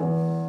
Amen.